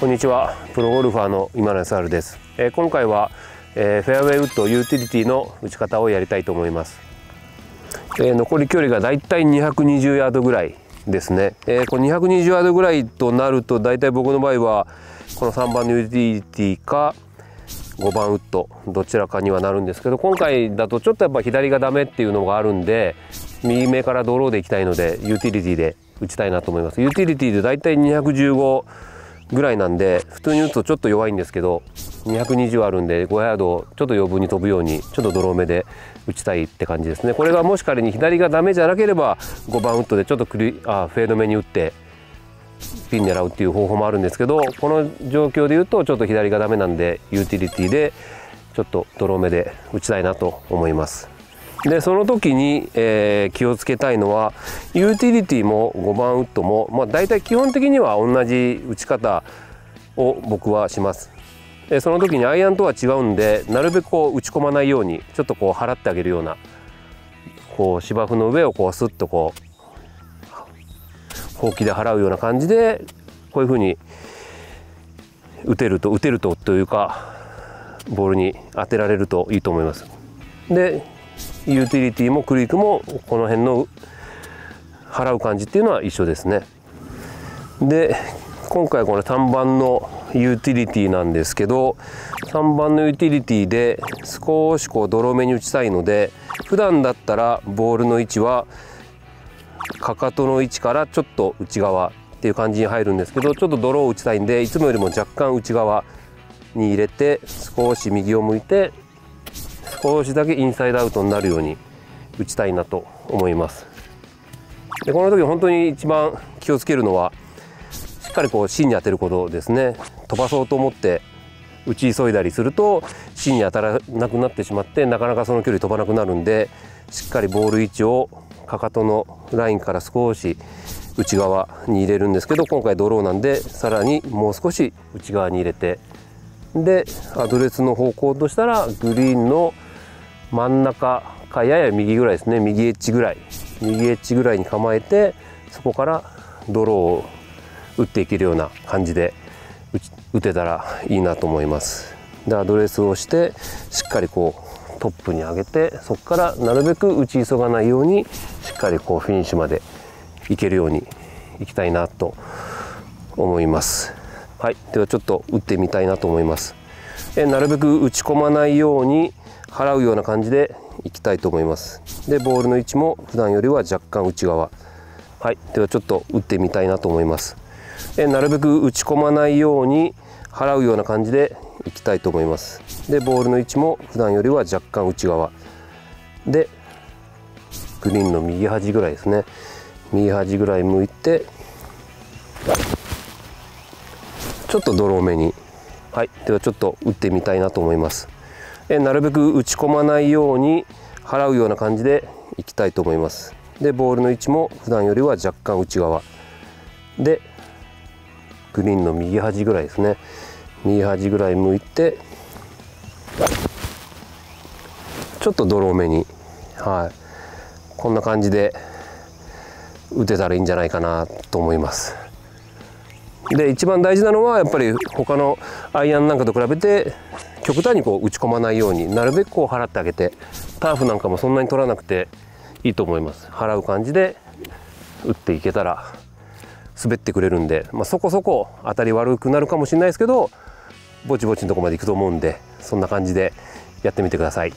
こんにちは。プロゴルファーの今野康です、えー、今回は、えー、フェアウェイウッドユーティリティの打ち方をやりたいと思います、えー、残り距離がだいたい220ヤードぐらいですね、えー、この220ヤードぐらいとなるとだいたい僕の場合はこの3番のユーティリティか5番ウッドどちらかにはなるんですけど今回だとちょっとやっぱ左がダメっていうのがあるんで右目からドローでいきたいのでユーティリティで打ちたいなと思います。ユーティリティでだいたい215ぐらいなんで普通に打つとちょっと弱いんですけど220あるんで5ヤードちょっと余分に飛ぶようにちょっとドロー目で打ちたいって感じですね。これがもし仮に左がダメじゃなければ5番ウッドでちょっとクリあフェード目に打ってピン狙うっていう方法もあるんですけどこの状況で言うとちょっと左がダメなんでユーティリティでちょっとドロー目で打ちたいなと思います。でその時に、えー、気をつけたいのはユーティリティも5番ウッドも、まあ、大体基本的には同じ打ち方を僕はしますでその時にアイアンとは違うんでなるべくこう打ち込まないようにちょっとこう払ってあげるようなこう芝生の上をこうスッとこうほうきで払うような感じでこういうふうに打てると打てるとというかボールに当てられるといいと思います。でユーティリティもクリークもこの辺の払う感じっていうのは一緒ですね。で今回これ3番のユーティリティなんですけど3番のユーティリティで少しこう泥目に打ちたいので普段だったらボールの位置はかかとの位置からちょっと内側っていう感じに入るんですけどちょっと泥を打ちたいんでいつもよりも若干内側に入れて少し右を向いて少しだけインサイドアウトになるように打ちたいなと思います。でこの時本当に一番気をつけるのはしっかりこう芯に当てることですね。飛ばそうと思って打ち急いだりすると芯に当たらなくなってしまってなかなかその距離飛ばなくなるんでしっかりボール位置をかかとのラインから少し内側に入れるんですけど今回ドローなんでさらにもう少し内側に入れてでアドレスの方向としたらグリーンの真ん中かやや右ぐらいですね。右エッジぐらい。右エッジぐらいに構えてそこからドローを打っていけるような感じで打てたらいいなと思います。でアドレスをしてしっかりこうトップに上げてそこからなるべく打ち急がないようにしっかりこうフィニッシュまでいけるようにいきたいなと思います。はい。ではちょっと打ってみたいなと思います。えなるべく打ち込まないように払うような感じでいきたいと思います。でボールの位置も普段よりは若干内側。はい。ではちょっと打ってみたいなと思います。えなるべく打ち込まないように払うような感じでいきたいと思います。でボールの位置も普段よりは若干内側。でグリーンの右端ぐらいですね。右端ぐらい向いてちょっとドロー目に。はい。ではちょっと打ってみたいなと思います。えなるべく打ち込まないように払うような感じでいきたいと思います。でボールの位置も普段よりは若干内側。でグリーンの右端ぐらいですね。右端ぐらい向いてちょっとドロー目に。はい。こんな感じで打てたらいいんじゃないかなと思います。で一番大事なのはやっぱり他のアイアンなんかと比べて極端にこう打ち込まないようになるべくこう払ってあげてターフなんかもそんなに取らなくていいと思います払う感じで打っていけたら滑ってくれるんで、まあ、そこそこ当たり悪くなるかもしれないですけどぼちぼちのとこまで行くと思うんでそんな感じでやってみてください。